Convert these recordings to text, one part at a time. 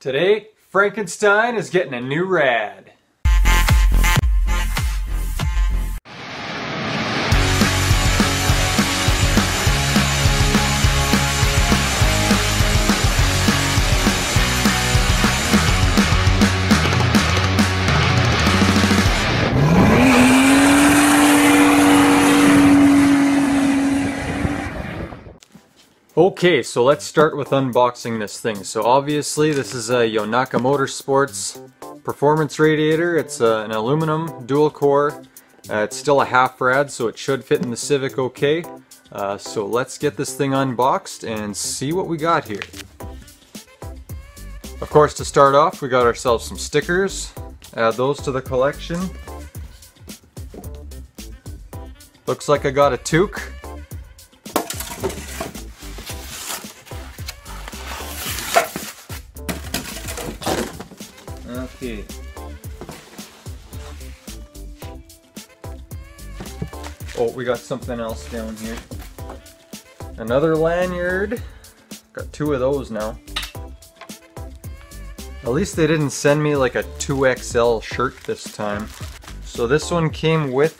Today, Frankenstein is getting a new rad. Okay, so let's start with unboxing this thing. So obviously this is a Yonaka Motorsports performance radiator. It's uh, an aluminum dual core. Uh, it's still a half rad, so it should fit in the Civic okay. Uh, so let's get this thing unboxed and see what we got here. Of course, to start off, we got ourselves some stickers. Add those to the collection. Looks like I got a toque. Oh, we got something else down here. Another lanyard. Got two of those now. At least they didn't send me like a 2XL shirt this time. So this one came with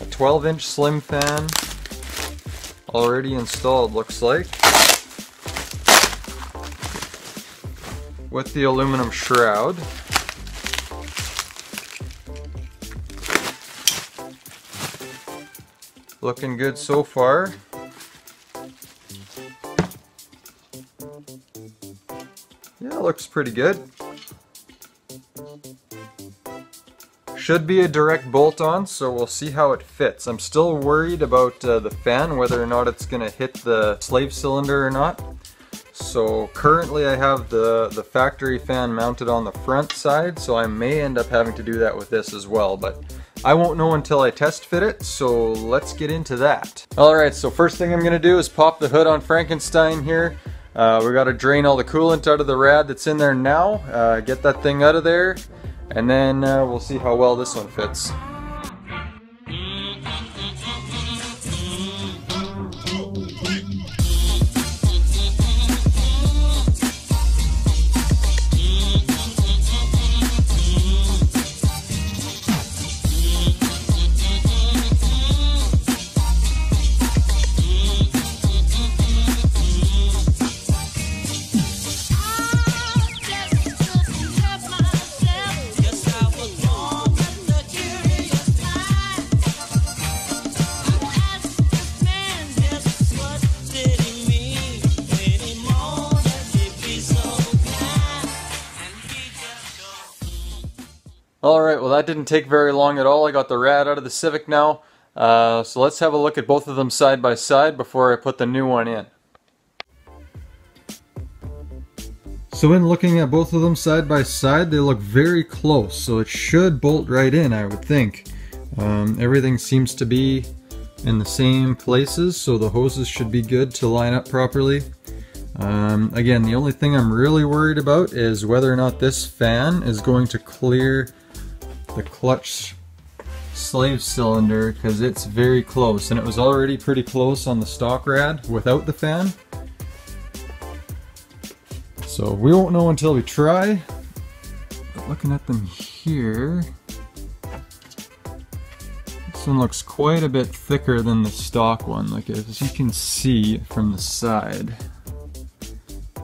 a 12 inch slim fan already installed looks like. With the aluminum shroud. Looking good so far. Yeah, looks pretty good. Should be a direct bolt on, so we'll see how it fits. I'm still worried about uh, the fan, whether or not it's going to hit the slave cylinder or not. So currently I have the, the factory fan mounted on the front side, so I may end up having to do that with this as well, but I won't know until I test fit it, so let's get into that. Alright, so first thing I'm to do is pop the hood on Frankenstein here. Uh, we got to drain all the coolant out of the rad that's in there now, uh, get that thing out of there, and then uh, we'll see how well this one fits. Alright, well that didn't take very long at all. I got the rad out of the Civic now. Uh, so let's have a look at both of them side by side before I put the new one in. So in looking at both of them side by side, they look very close, so it should bolt right in, I would think. Um, everything seems to be in the same places, so the hoses should be good to line up properly. Um, again, the only thing I'm really worried about is whether or not this fan is going to clear the clutch slave cylinder because it's very close and it was already pretty close on the stock rad without the fan. So we won't know until we try. But looking at them here, this one looks quite a bit thicker than the stock one, like as you can see from the side.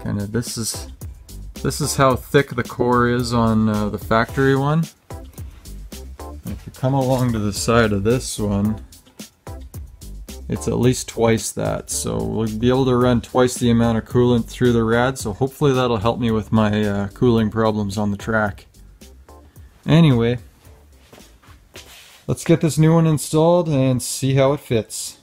Kind of this is this is how thick the core is on uh, the factory one If you come along to the side of this one, it's at least twice that. So we'll be able to run twice the amount of coolant through the rad, so hopefully that'll help me with my uh, cooling problems on the track. Anyway, let's get this new one installed and see how it fits.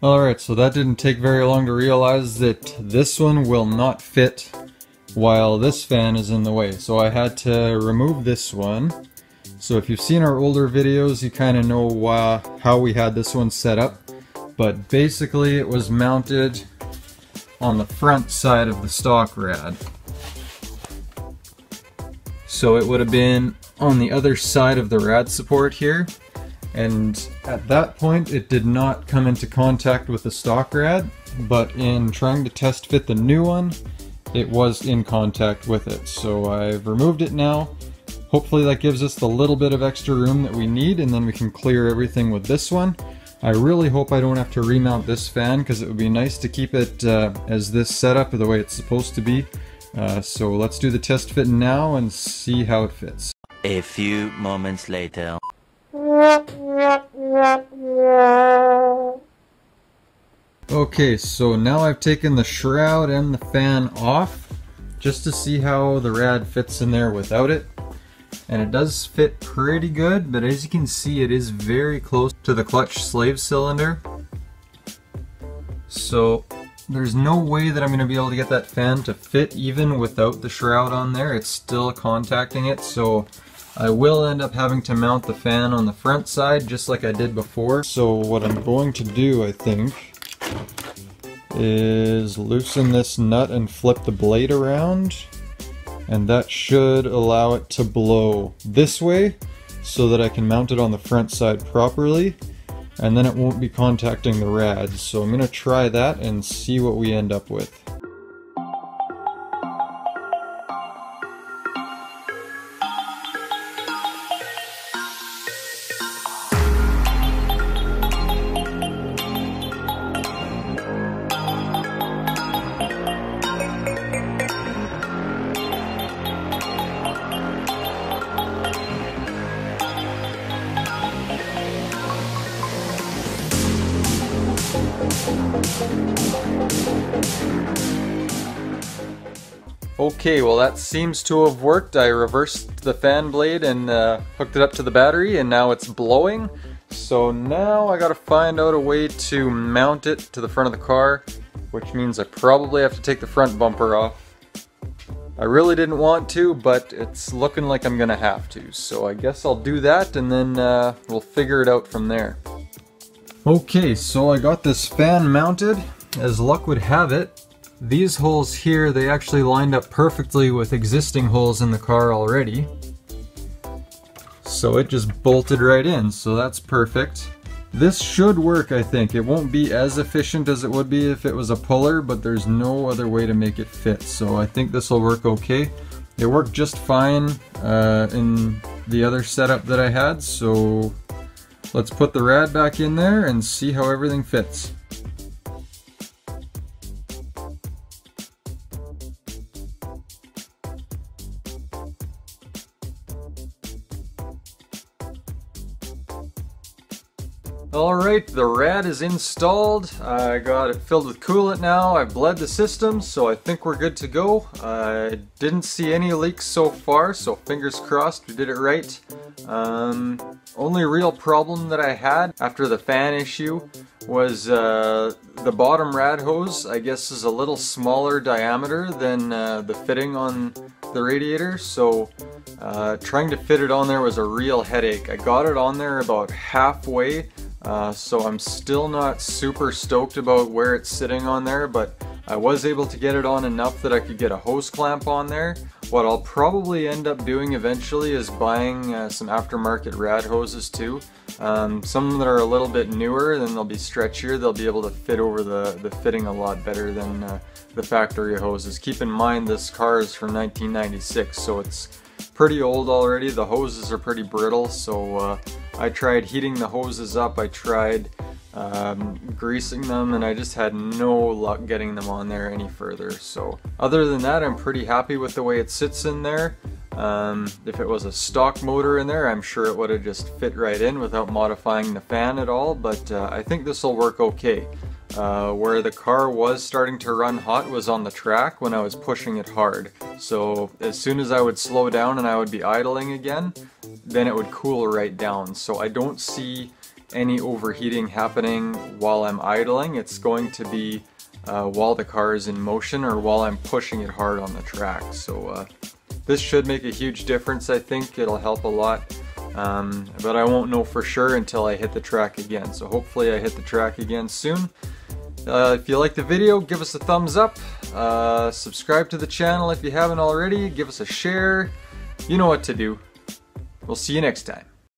Alright, so that didn't take very long to realize that this one will not fit while this fan is in the way. So I had to remove this one. So if you've seen our older videos, you kind of know uh, how we had this one set up. But basically it was mounted on the front side of the stock rad. So it would have been on the other side of the rad support here. And at that point, it did not come into contact with the stock rad, but in trying to test fit the new one, it was in contact with it. So I've removed it now. Hopefully that gives us the little bit of extra room that we need, and then we can clear everything with this one. I really hope I don't have to remount this fan because it would be nice to keep it uh, as this setup the way it's supposed to be. Uh, so let's do the test fit now and see how it fits. A few moments later. Okay, so now I've taken the shroud and the fan off just to see how the rad fits in there without it and it does fit pretty good, but as you can see it is very close to the clutch slave cylinder. So there's no way that I'm going to be able to get that fan to fit even without the shroud on there. It's still contacting it, so I will end up having to mount the fan on the front side just like I did before. So what I'm going to do, I think, is loosen this nut and flip the blade around and that should allow it to blow this way so that I can mount it on the front side properly and then it won't be contacting the rads. So I'm going to try that and see what we end up with. Okay, well that seems to have worked. I reversed the fan blade and uh, hooked it up to the battery and now it's blowing. So now I gotta find out a way to mount it to the front of the car, which means I probably have to take the front bumper off. I really didn't want to, but it's looking like I'm gonna have to. So I guess I'll do that and then uh, we'll figure it out from there. Okay, so I got this fan mounted. As luck would have it, these holes here, they actually lined up perfectly with existing holes in the car already. So it just bolted right in, so that's perfect. This should work, I think. It won't be as efficient as it would be if it was a puller, but there's no other way to make it fit. So I think this will work okay. It worked just fine uh, in the other setup that I had, so let's put the rad back in there and see how everything fits. Alright, the rad is installed. I got it filled with coolant now. I bled the system, so I think we're good to go. I didn't see any leaks so far, so fingers crossed we did it right. Um, only real problem that I had after the fan issue was uh, the bottom rad hose, I guess, is a little smaller diameter than uh, the fitting on the radiator, so uh, trying to fit it on there was a real headache. I got it on there about halfway, uh, so I'm still not super stoked about where it's sitting on there, but I was able to get it on enough that I could get a hose clamp on there. What I'll probably end up doing eventually is buying uh, some aftermarket rad hoses too. Um, some that are a little bit newer, then they'll be stretchier, they'll be able to fit over the, the fitting a lot better than uh, the factory hoses. Keep in mind this car is from 1996, so it's pretty old already. The hoses are pretty brittle, so uh, I tried heating the hoses up, I tried um, greasing them, and I just had no luck getting them on there any further. So other than that, I'm pretty happy with the way it sits in there. Um, if it was a stock motor in there, I'm sure it would have just fit right in without modifying the fan at all, but uh, I think this will work okay. Uh, where the car was starting to run hot was on the track when I was pushing it hard. So as soon as I would slow down and I would be idling again, then it would cool right down. So I don't see any overheating happening while I'm idling. It's going to be uh, while the car is in motion or while I'm pushing it hard on the track. So uh, this should make a huge difference I think. It'll help a lot. Um, but I won't know for sure until I hit the track again. So hopefully I hit the track again soon. Uh, if you like the video, give us a thumbs up. Uh, subscribe to the channel if you haven't already. Give us a share. You know what to do. We'll see you next time.